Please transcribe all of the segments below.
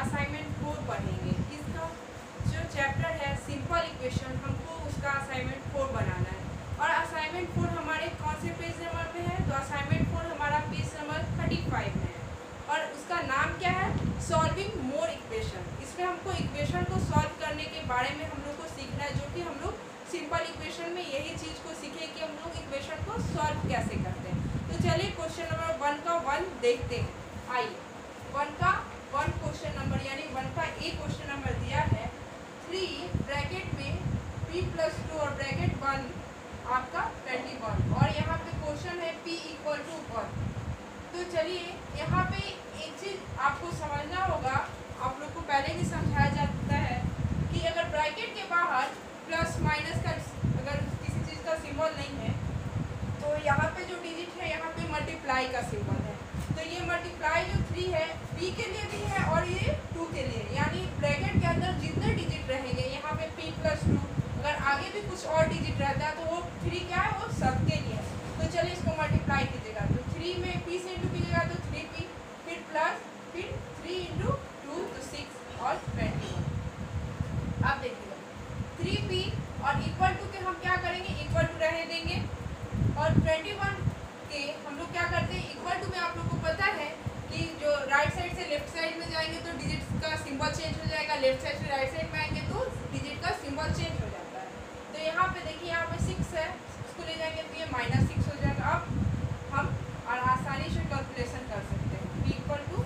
Assignment four पढ़ेंगे। इसका जो चैप्टर है सिंपल इक्वेशन हमको उसका असाइनमेंट फोर बनाना है। और असाइनमेंट फोर हमारे कौन से पेज नंबर पे है? तो असाइनमेंट फोर हमारा पेज नंबर थर्टी फाइव है। और उसका नाम क्या है? सॉल्विंग मोर इक्वेशन इसमें हमको इक्वेशन को सॉल्व करने के बारे में हम लोग को सीखना है, जो कि हम लोग सिंपल इक्वेशन में यही चीज़ को सीखे कि हम लोग इक्वेशन को सॉल्व कैसे करते हैं। तो चलिए क्वेश्चन नंबर वन का वन देखते हैं। आइए। वन का वन क्वेश्चन नंबर यानी वन का एक क्वेश्चन नंबर दिया है. थ्री ब्रैकेट में पी प्लस टू और ब्रैकेट वन आपका ट्वेंटी वन और यहाँ पे क्वेश्चन है पी इक्वल टू वन तो चलिए, यहाँ पे एक चीज़ आपको समझना होगा. आप लोग को पहले ही समझाया जाता है कि अगर ब्रैकेट के बाहर प्लस माइनस का अगर किसी चीज़ का सिंबल नहीं है तो यहाँ पे जो डिजिट है, यहाँ पे मल्टीप्लाई का सिंबल तो ये मल्टीप्लाई जो थ्री है बी के लिए भी है और ये टू के लिए यानी ब्रैकेट के अंदर जितने डिजिट रहेंगे, यहाँ पे पी प्लस टू अगर आगे भी कुछ और डिजिट रहता है तो वो थ्री क्या है? वो सबके लिए तो चलिए इसको मल्टीप्लाई कीजिएगा। तो थ्री में पी से इंटू कीजिएगा तो थ्री पी फिर प्लस फिर थ्री इंटू टू तो सिक्स और ट्वेंटी वन अब देखिएगा थ्री पी और इक्वल टू के हम क्या करेंगे इक्वल टू रहने देंगे और ट्वेंटी वन के हम लोग क्या करते हैं इक्वल टू में आप लोग को पता है कि जो राइट साइड से लेफ़्ट साइड में जाएँगे तो डिजिट का सिंबल चेंज हो जाएगा लेफ़्ट साइड से राइट साइड में आएँगे तो डिजिट का सिंबल चेंज हो जाता है। तो यहाँ पे देखिए, यहाँ पे सिक्स है, उसको ले जाएँगे तो ये माइनस सिक्स हो जाएगा। अब हम और आसानी से कैलकुलेशन कर सकते हैं। P equal to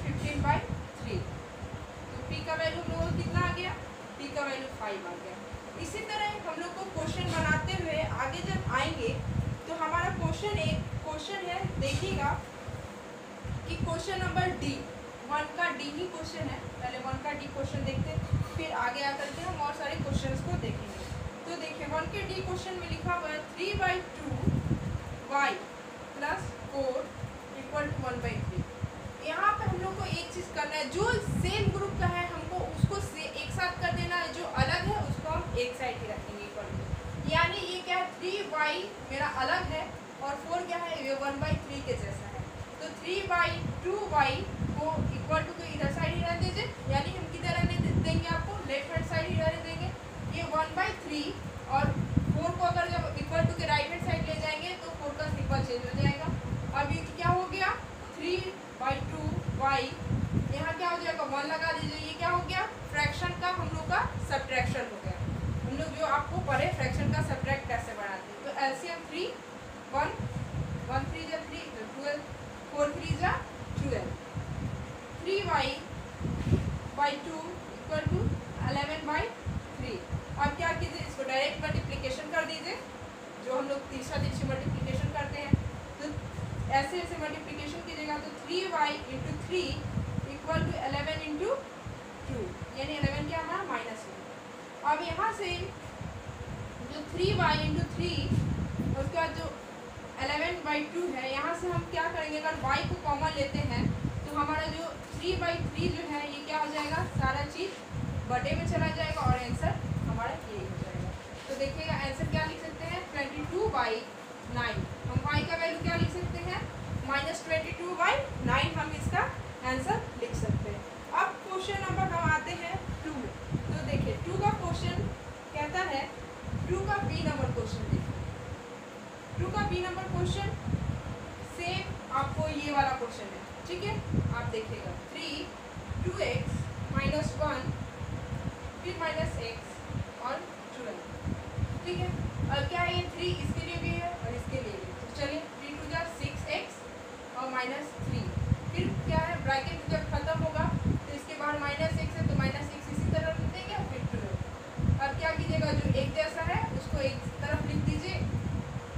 fifteen by three तो पी का वैल्यू हम लोगों को कितना आ गया? पी का वैल्यू फाइव आ गया। इसी तरह हम लोग को क्वेश्चन बनाते हुए आगे जब आएँगे तो हमारा क्वेश्चन एक क्वेश्चन है, देखिएगा कि क्वेश्चन नंबर डी वन का डी ही क्वेश्चन है। पहले वन का डी क्वेश्चन देखते फिर आगे आकर के हम और सारे क्वेश्चन को देखेंगे। तो देखिए वन के डी क्वेश्चन में लिखा हुआ है three by two y plus four equal to one by three यहाँ पे हम लोग को एक चीज़ करना है, जो सेम ग्रुप का है, हमको उसको से एक साथ कर देना है, जो अलग है, उसको हम एक साइड ही रखेंगे इक्वल यानी ये क्या है थ्री बाई मेरा अलग है और फोर क्या है, ये वन बाई थ्री के जैसा है। तो थ्री बाई टू को इक्वल टू को इधर साइड ही रहने दीजिए, यानी हम किधर रहने देंगे आपको? लेफ़्ट हैंड साइड ही रहने देंगे। ये वन बाई थ्री और फोर को अगर जब इक्वल टू के राइट हैंड साइड ले जाएँगे तो फोर का सिंपल चेंज हो जाएगा। अब ये क्या हो गया? थ्री बाई टू बाई यहाँ क्या हो जाएगा? वन लगा दीजिए। ये क्या हो गया? फ्रैक्शन का हम लोग का सब्ट्रैक्शन हो गया। हम लोग जो आपको पढ़े फ्रैक्शन का सब्ट्रैक्ट कैसे बनाते हैं? तो LCM three one one three जा थ्री ट्वेल्व फोर थ्री जा twelve three y by two equal to eleven by three अब क्या कीजिए, इसको डायरेक्ट मल्टीप्लीकेशन कर दीजिए, जो हम लोग तीसरा तीसरी मल्टीप्लीकेशन करते हैं। तो ऐसे ऐसे मल्टीप्लीकेशन कीजिएगा तो three y into three equal to eleven into two यानी अलेवन क्या हमारा माइनस वन अब यहाँ से जो थ्री वाई इंटू थ्री उसके बाद जो एलेवन बाई टू है, यहाँ से हम क्या करेंगे, अगर वाई को कॉमन लेते हैं हमारा जो थ्री बाई थ्री जो है, ये क्या हो जाएगा? सारा चीज़ बटे में चला जाएगा और आंसर हमारा ये हो जाएगा। तो देखिएगा आंसर क्या लिख सकते हैं? ट्वेंटी टू बाई नाइन हम वाई का वैल्यू क्या लिख सकते हैं? Minus twenty two by nine हम इसका आंसर लिख सकते हैं। अब क्वेश्चन नंबर हम आते हैं टू तो देखिए टू का क्वेश्चन कहता है टू का बी नंबर क्वेश्चन देखिए। टू का बी नंबर क्वेश्चन सेम आपको ये वाला क्वेश्चन है। ठीक है? देखिएगा three two x minus one फिर माइनस एक्स और ट्वेल्व ठीक है? और क्या ये थ्री इसके लिए भी है और इसके लिए भी। तो चलिए थ्री टू जा सिक्स एक्स और माइनस थ्री फिर क्या है? ब्रैकेट खत्म होगा तो इसके बाद माइनस एक्स है तो माइनस एक्स इसी तरह लिख देंगे और फिर ट्वेल्व अब क्या कीजिएगा जो एक जैसा है उसको एक तरफ़ लिख दीजिए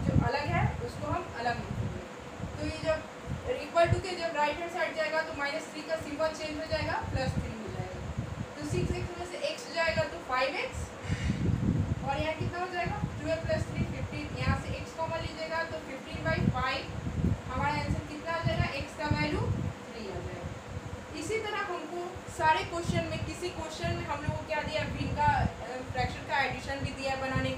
जो अलग है उसको हम अलग लिख देंगे तो ये जब इक्वल टू के जब राइट हैंड साइड जाएगा तो माइनस थ्री का सिंबल चेंज हो जाएगा प्लस थ्री हो जाएगा। तो सिक्स एक्स में से एक्स जाएगा तो फाइव एक्स और यहाँ कितना हो जाएगा? ट्वेल्व प्लस थ्री फिफ्टीन यहाँ से एक्स कॉमन लीजिएगा तो फिफ्टीन बाई फाइव हमारा आंसर कितना आ जाएगा? एक्स का वैल्यू थ्री आ जाएगा। इसी तरह हमको सारे क्वेश्चन में, किसी क्वेश्चन में हम लोग को क्या दिया? भिन्न का फ्रैक्शन का एडिशन भी दिया बनाने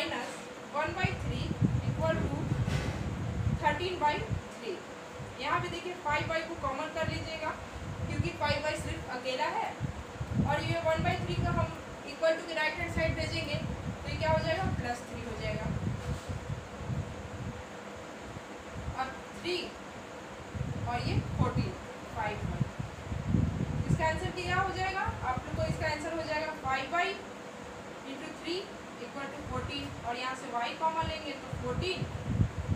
minus 1 by three equal to thirteen by three यहाँ पे देखिए फाइव बाई को कॉमन कर लीजिएगा, क्योंकि फाइव बाई सिर्फ़ अकेला है। और ये वन बाई थ्री का हम इक्वल टू के राइट हैंड साइड भेजेंगे तो ये क्या हो जाएगा? प्लस थ्री हो जाएगा। और थ्री और ये फोर्टीन और यहाँ से वाई कॉमा लेंगे तो fourteen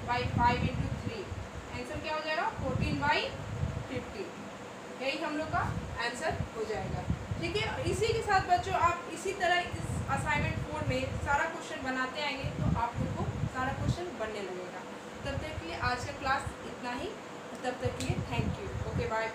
by five into three answer क्या हो जाएगा? फोर्टीन बाई फिफ्टी यही हम लोग का आंसर हो जाएगा। ठीक है? इसी के साथ बच्चों, आप इसी तरह इस असाइनमेंट फोर में सारा क्वेश्चन बनाते आएँगे तो आप लोग को सारा क्वेश्चन बनने लगेगा। तब तक के लिए आज का क्लास इतना ही। तब तक के लिए थैंक यू ओके बाय